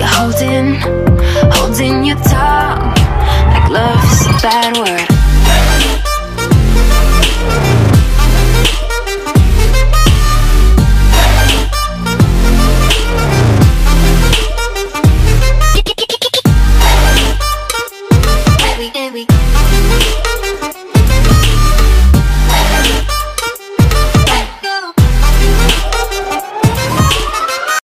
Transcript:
You're holding, holding your tongue Like love's a bad word Every, every.